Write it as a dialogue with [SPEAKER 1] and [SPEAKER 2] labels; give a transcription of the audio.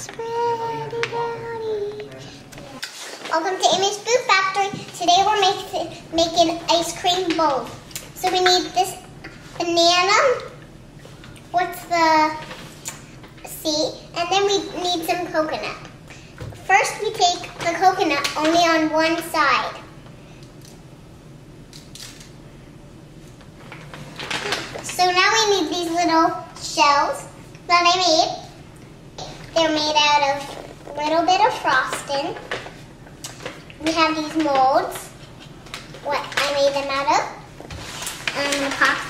[SPEAKER 1] Welcome to Amy's Food Factory. Today we're making making ice cream bowl. So we need this banana. What's the C? And then we need some coconut. First we take the coconut only on one side. So now we need these little shells that I made. They're made out of a little bit of frosting. We have these molds, what I made them out of. And pop the out.